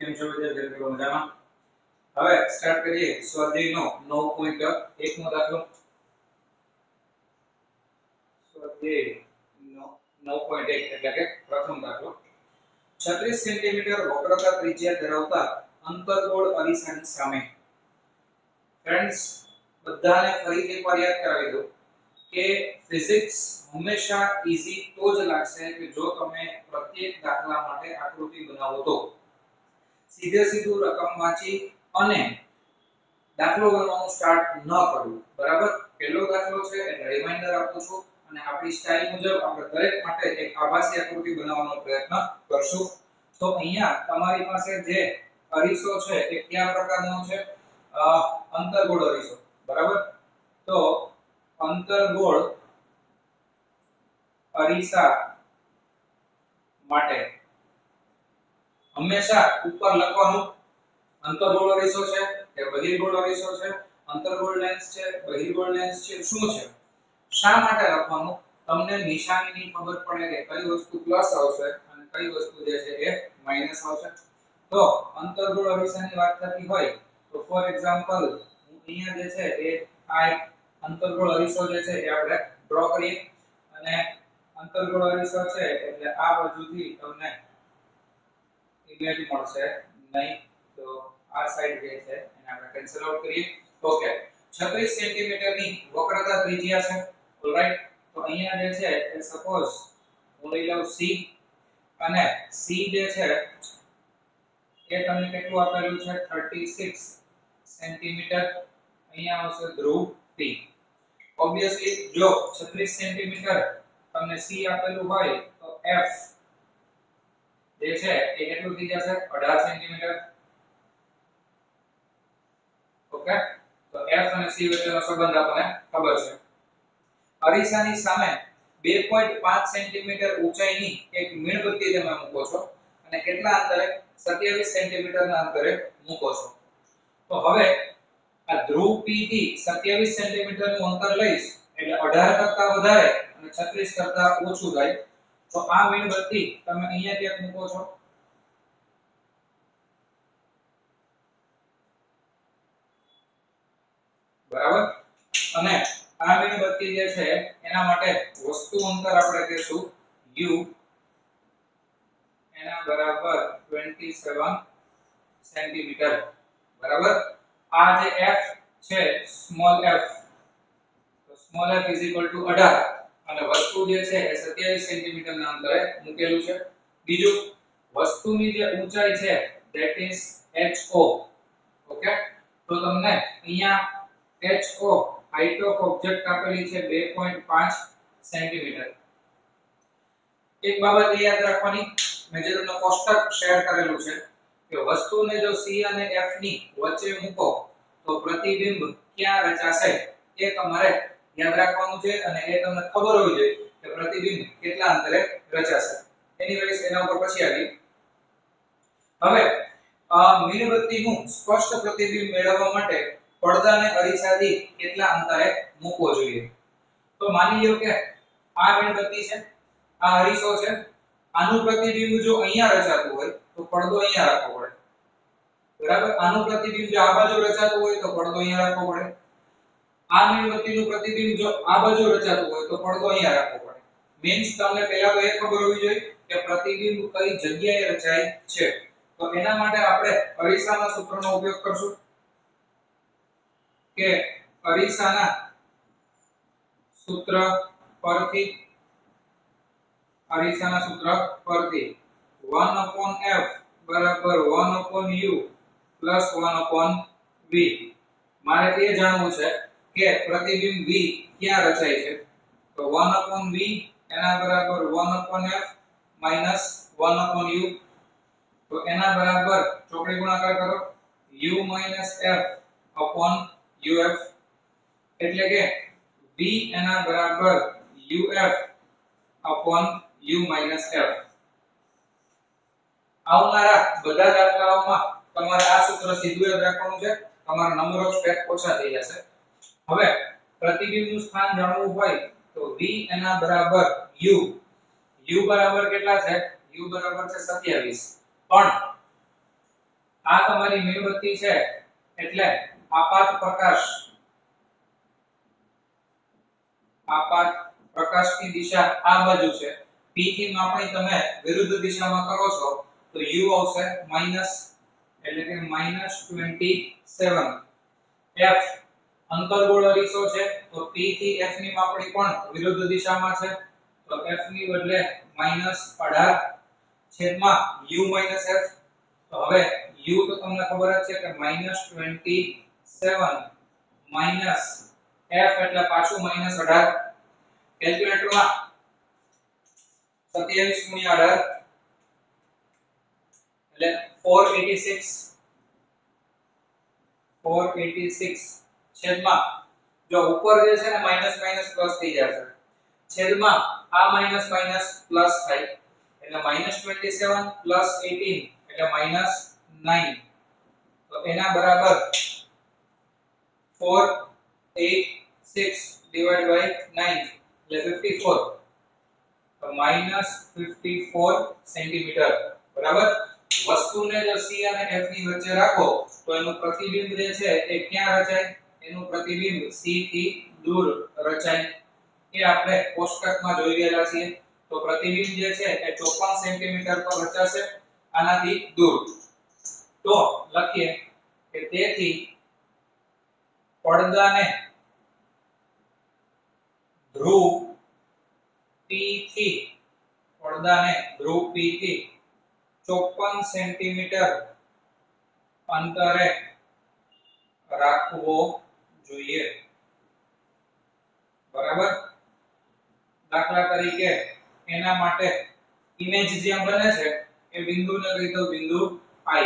કેમ છો વિદ્યાર્થી મિત્રો મજામાં? હવે સ્ટાર્ટ કરીએ સ્વાધ્યાયનો 9.1 નો દાખલો. સ્વાધ્યાય 9.1 એટલે કે પ્રથમ દાખલો. 36 સેન્ટીમીટર વક્રતા ત્રિજ્યા ધરાવતા અંતર્ગોળ અરીસાની સામે. ફ્રેન્ડ્સ બધાને ફરીથી એકવાર યાદ કરાવી દઉં કે ફિઝિક્સ હંમેશા ઈઝી તો જ લાગશે કે જો તમે પ્રત્યેક દાખલા માટે આકૃતિ બનાવો તો. સીધે સીધું રકમ વાંચી અને દાખલો ગણવાનું સ્ટાર્ટ ન કરવું બરાબર? પહેલો દાખલો છે, એટલે રિમાઇન્ડર આપું છું અને આપણી સ્ટાઇલ મુજબ આપણે દરેક માટે એક આભાસી આકૃતિ બનાવવાનો પ્રયત્ન કરશું. તો અહીંયા તમારી પાસે જે અરીસો છે, એ કયા પ્રકારનો છે? અંતરગોળ અરીસો. બરાબર? તો અંતરગોળ અરીસા માટે હંમેશા ઉપર લખવાનું. અંતર્ગોળ અરીસો છે કે બહિર્ગોળ અરીસો છે? અંતર્ગોળ લેન્સ છે, બહિર્ગોળ લેન્સ છે, શું છે? શા માટે લખવાનું? તમને નિશાનીની ખબર પડે કે કઈ વસ્તુ પ્લસ આવશે અને કઈ વસ્તુ જે છે એ માઇનસ આવશે. તો અંતર્ગોળ અરીસાની વાત થતી હોય તો ફોર એક્ઝામ્પલ અહીંયા જે છે એ આ એક અંતર્ગોળ અરીસો જે છે એ આપણે ડ્રો કરીએ. અને અંતર્ગોળ અરીસો છે એટલે આ બાજુથી તમને ઇમેજ મળશે નહીં, તો આ સાઈડ જે છે, એને આપણે કેન્સલ આઉટ કરીએ. ઓકે 36 સેન્ટીમીટરની વક્રતા ત્રિજ્યા છે. ઓલરાઈટ તો અહીંયા જે છે, એ સપોઝ હું લઈ લઉં c. અને c જે છે, એ તમને કેટલું આપેલું છે? 36 સેન્ટીમીટર અહીંયા આવશે ધ્રુવ p. ઓબ્વિયસલી જો 36 સેન્ટીમીટર તમને c આપેલું હોય, તો f જે છે એ કેટલું થઈ જશે? 18 સેન્ટીમીટર ઓકે? તો f અને c વચ્ચેનો સંબંધ આપણને ખબર છે. અરીસાની સામે 2.5 સેન્ટીમીટર ઊંચાઈની એક મીણબત્તી તમે મૂકો છો અને કેટલા અંતરે? 27 સેન્ટીમીટરના અંતરે મૂકો છો. તો હવે આ ધ્રુવ p થી 27 સેન્ટીમીટરનું અંતર લઈશ એટલે 18 કરતા વધારે અને 36 કરતા ઓછું થાય. તો આ મીણબત્તી તમે અહીંયા ક્યાંક મૂકો છો? બરાબર? અને આ મીણબત્તી જે છે, એના માટે વસ્તુ અંતર આપણે કહેશું u એના બરાબર 27 સેન્ટીમીટર બરાબર? આ જે f છે સ્મોલ f. તો સ્મોલ f 18 અને વસ્તુ જે છે એ 27 સેન્ટીમીટર ના અંતરે મૂકેલું છે. બીજું, વસ્તુની જે ઊંચાઈ છે ધેટ ઇઝ ho ઓકે તો તમને અહીંયા ho હાઈટ ઓફ ઓબ્જેક્ટ આપેલી છે 2.5 સેન્ટીમીટર એક બાબત એ યાદ રાખવાની, મેં જે તમને કોષ્ટક શેર કરેલું છે કે વસ્તુને જો c અને f ની વચ્ચે મૂકો, તો પ્રતિબિંબ ક્યાં રચાશે એ તમારે યાદ રાખવાનું છે અને એ તમને ખબર હોવી જોઈએ કે પ્રતિબિંબ કેટલા અંતરે રચાશે. એનીવેઝ એના ઉપર પછી આવી હવે મીણબત્તીનું સ્પષ્ટ પ્રતિબિંબ મેળવવા માટે પડદાને અરીસાથી કેટલા અંતરે મૂકવો જોઈએ? તો માની લો કે આ મીણબત્તી છે, આ અરીસો છે, આનું પ્રતિબિંબ જો અહીંયા રચાતું હોય, તો પડદો અહીંયા રાખવો પડે. બરાબર? આનું પ્રતિબિંબ જો આ બાજુ રચાતું હોય, તો પડદો અહીંયા રાખવો પડે. આ મીણબત્તીનું પ્રતિબિંબ જો આ બાજુ રચાતું હોય તો પડદો અહીંયા રાખવો પડે. મીન્સ તમને પહેલા તો એ ખબર હોવી જોઈએ કે પ્રતિબિંબ કઈ જગ્યાએ રચાય છે. તો એના માટે આપણે અરીસાના સૂત્રનો ઉપયોગ કરશું. કે અરીસાના સૂત્ર પરથી, અરીસાના સૂત્ર પરથી 1/f બરાબર 1/u 1/v મારે એ જાણવું છે કે પ્રતિબિંબ v ક્યાં રચાય છે તો 1/v એના બરાબર 1/f 1/u તો એના બરાબર ચોકડી ગુણાકાર કરો u f uf એટલે કે v એના બરાબર uf u f આવનારા બધા દાખલાઓમાં તમારે આ સૂત્ર સીધું યાદ રાખવાનું છે. તમારા નંબર ઓફ સ્ટેપ ઓછા થઈ જશે. હવે પ્રતિબિંબનું સ્થાન જાણવું હોય તો v એના બરાબર u. U બરાબર કેટલા છે? U બરાબર છે 27 પણ આ તમારી મીણબત્તી છે એટલે આપાત પ્રકાશ. આપાત પ્રકાશની દિશા આ બાજુ છે. P થી માપણી તમે વિરુદ્ધ દિશામાં કરો છો તો u આવશે માઇનસ એટલે કે માઇનસ 27 f અંતર્ગોળ અરીસો છે, તો p થી f ની માપણી પણ વિરુદ્ધ દિશામાં છે. તો f ની બદલે માઇનસ 18 છેદમાં u f તો હવે u તો તમને ખબર જ છે કે માઇનસ 27 માઇનસ f એટલે પાછું માઇનસ 18 કેલ્ક્યુલેટરમાં 27 ગુણ્યા 18 એટલે 486 486 છેદમાં જો ઉપર જે છે ને માઇનસ માઇનસ પ્લસ થઈ જશે. છેદમાં આ માઇનસ માઇનસ પ્લસ થાય. એટલે માઇનસ 27 પ્લસ 18 એટલે માઇનસ 9 તો એના બરાબર 486 ડિવાઇડ બાય 9 એટલે 54 તો માઇનસ 54 સેન્ટીમીટર બરાબર? વસ્તુને જો c અને f ની વચ્ચે રાખો, તો એનું પ્રતિબિંબ જે છે એ ક્યાં રચાય? એનું પ્રતિબિંબ c થી દૂર રચાય. એ આપણે કોષ્ટકમાં જોઈ રહ્યા છીએ. તો પ્રતિબિંબ જે છે એ 54 સેન્ટીમીટર પર રચાશે, આનાથી દૂર. તો લખીએ કે તેથી પડદાને ધ્રુવ P થી પડદાને ધ્રુવ P થી 54 સેન્ટીમીટર અંતરે રાખવો જોઈએ. બરાબર? દાખલા તરીકે એના માટે ઇમેજ જ્યાં બને છે, એ બિંદુને કહી તો બિંદુ I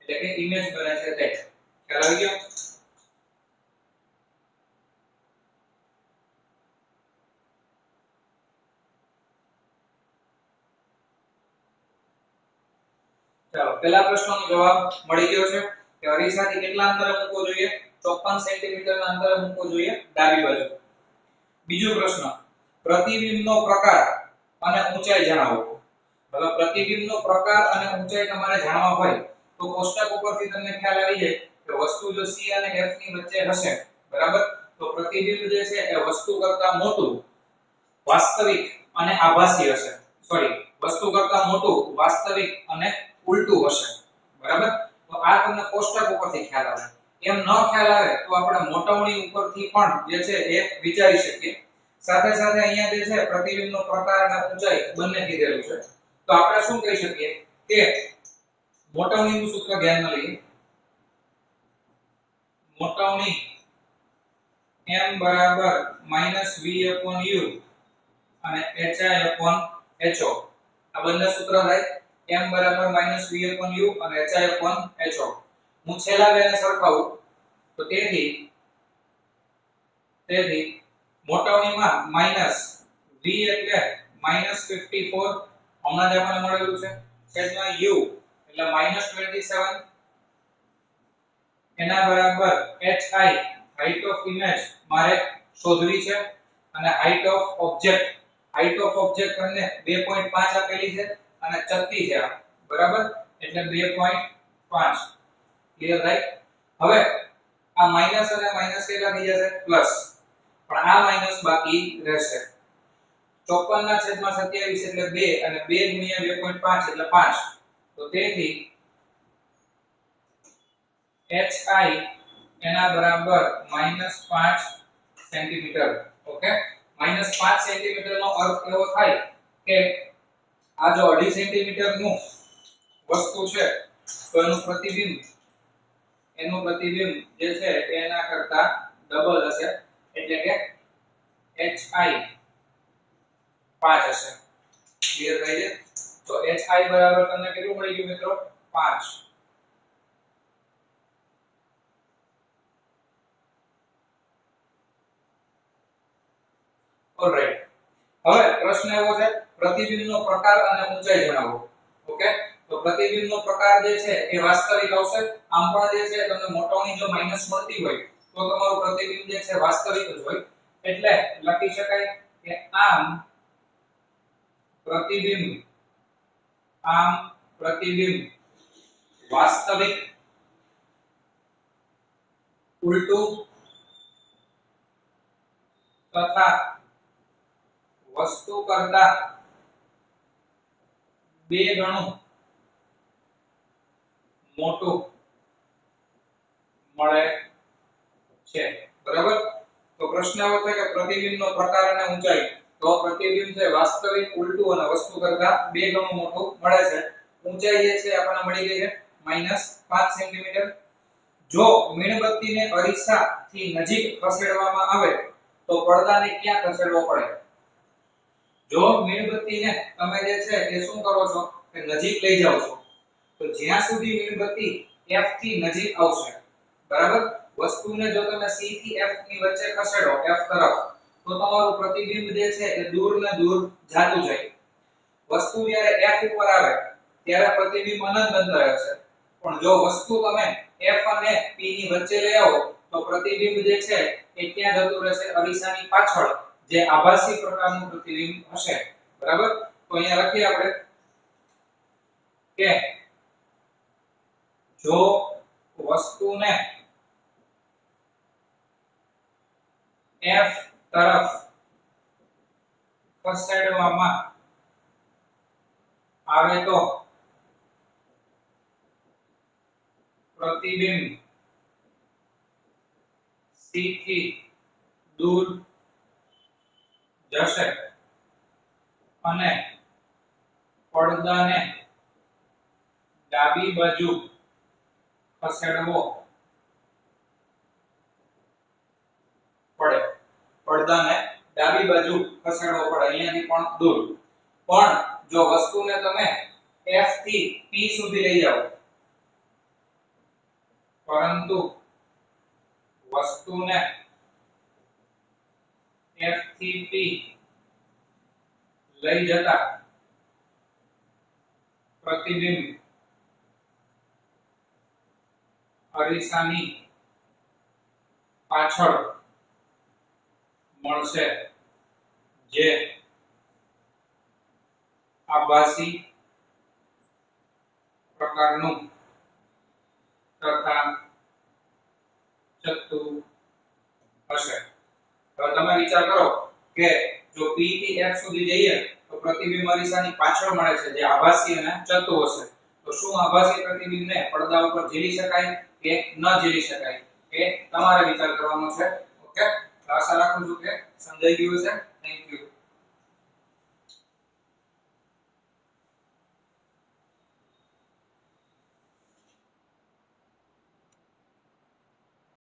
એટલે કે ઇમેજ બને છે તે ખ્યાલ આવી ગયો? ચાલો, પહેલા પ્રશ્નનો જવાબ મળી ગયો છે કે અરીસાથી કેટલા અંતરે મૂકવો જોઈએ? 54 સેન્ટીમીટર ના અંતરે મૂકવો જોઈએ ડાબી બાજુ. બીજો પ્રશ્ન, પ્રતિબિંબનો પ્રકાર અને ઊંચાઈ જણાવો. હવે પ્રતિબિંબનો પ્રકાર અને ઊંચાઈ તમારે જાણવા હોય, તો કોષ્ટક ઉપરથી તમને ખ્યાલ આવી જાય કે વસ્તુ જો c અને f ની વચ્ચે હશે, બરાબર? તો પ્રતિબિંબ જે છે એ વસ્તુ કરતા મોટું, વાસ્તવિક અને આભાસી હશે. સોરી વસ્તુ કરતા મોટું, વાસ્તવિક અને ઉલટું હશે. બરાબર? તો આ તમને કોષ્ટક ઉપરથી ખ્યાલ આવે. એમ ન ખ્યાલ આવે તો આપણે મોટવણી ઉપરથી પણ જે છે એ વિચારી શકીએ. સાથે સાથે અહીંયા જે છે પ્રતિબિંબનો પ્રકાર અને ઊંચાઈ બંને કીધેલું છે. તો આપણે શું કહી શકીએ કે મોટવણીનું સૂત્ર ધ્યાનમાં લઈએ. મોટવણી m બરાબર -v u અને hi ho આ બંને સૂત્ર થાય. m બરાબર -v u અને hi ho હું છેલ્લા બેને સરખાવું, તો તેથી તેથી મોટાવણીમાં માઇનસ v એટલે -54 હમણાં જ આપણને મળેલું છે. છેદમાં u એટલે -27 એના બરાબર hi હાઈટ ઓફ ઇમેજ મારે શોધવી છે અને height of object height of object તમને 2.5 આપેલી છે અને ચત્તી છે બરાબર? એટલે 2.5 ક્લિયર રાઈટ હવે આ માઇનસ અને માઇનસ કેટલા થઈ જશે? પ્લસ પણ આ માઇનસ બાકી રહેશે. 54 ના છેદમાં 27 એટલે 2 અને 2 ગુણ્યા 2.5 એટલે 5 તો તેથી hi એના બરાબર -5 સેન્ટીમીટર ઓકે -5 સેન્ટીમીટર નો અર્થ એવો થાય કે આ જો 2.5 સેન્ટીમીટરનું વસ્તુ છે, તો એનું પ્રતિબિંબ એનું પ્રતિબિંબ જે છે એના કરતા ડબલ હશે. એટલે કે hi 5 હશે. ક્લિયર થઈ ગયું? તો hi બરાબર તમને કેટલું મળી ગયું મિત્રો? 5 ઓલરાઈટ હવે પ્રશ્ન એવો છે, પ્રતિબિંબનો પ્રકાર અને ઊંચાઈ જણાવો. ઓકે તો પ્રતિબિંબનો પ્રકાર જે છે એ વાસ્તવિક આવશે. આમ પણ જે છે તમને મોટોની જો માઇનસ મળતી હોય, તો તમારું પ્રતિબિંબ જે છે વાસ્તવિક જ હોય. એટલે લખી શકાય કે આમ પ્રતિબિંબ આમ પ્રતિબિંબ વાસ્તવિક ઉલટું તથા વસ્તુ કરતા બે ગણું મોટું મળે છે. બરાબર? તો પ્રશ્ન એવો છે કે પ્રતિબિંબનો પ્રકાર અને ઊંચાઈ. તો પ્રતિબિંબ છે વાસ્તવિક, ઉલટું અને વસ્તુ કરતા બે ગણું મોટું મળે છે. ઊંચાઈ છે, આપણને મળી ગઈ છે -5 સેન્ટીમીટર જો મીણબત્તીને અરીસાથી નજીક ખસેડવામાં આવે, તો પડદાને ક્યાં ખસેડવો પડે? જો મીણબત્તીને તમે જે છે એ શું કરો છો? કે નજીક લઈ જાઓ છો. તો જ્યાં સુધી મીણબત્તી F થી નજીક આવશે, બરાબર? વસ્તુને જો તમે C થી F ની વચ્ચે ખસેડો, F તરફ, તો તમારું પ્રતિબિંબ જે છે એ દૂર ને દૂર જાતું જાય. વસ્તુ જ્યારે F ઉપર આવે, ત્યારે પ્રતિબિંબ અનંત અંતરે હશે પણ જો વસ્તુ તમે F અને P ની વચ્ચે લઈ આવો, તો પ્રતિબિંબ જે છે એ ક્યાં જતું રહેશે? અરીસાની પાછળ, જે આભાસી પ્રકારનું પ્રતિબિંબ હશે. બરાબર? તો અહીંયા લખીએ આપણે કે જો વસ્તુને F તરફ ખસેડવામાં આવે તો પ્રતિબિંબ સી થી દૂર જશે અને પડદાને ડાબી બાજુ ખસેડવો પડે. પડદાને ડાબી બાજુ ખસેડવો પડે. અહીંયાથી પણ દૂર. પણ જો વસ્તુને તમે F થી P સુધી લઈ જાઓ. પરંતુ વસ્તુને F થી P લઈ જતા પ્રતિબિંબ અરીસાની પાછળ મળશે જે આભાસી પ્રકારનું તથા ચત્તુ હશે. હવે તમે વિચાર કરો કે જો P થી F સુધી જઈએ તો પ્રતિબિંબ અરીસાની પાછળ મળે છે જે આભાસી અને ચતુ હશે. તો શું આભાસી પ્રતિબિંબને પડદા ઉપર ઝીલી શકાય? કે ન ઝીલી શકાય એ તમારે વિચાર કરવાનો છે. ઓકે આશા રાખું છું કે સમજાઈ ગયું છે થેન્ક યુ